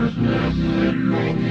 Christmas.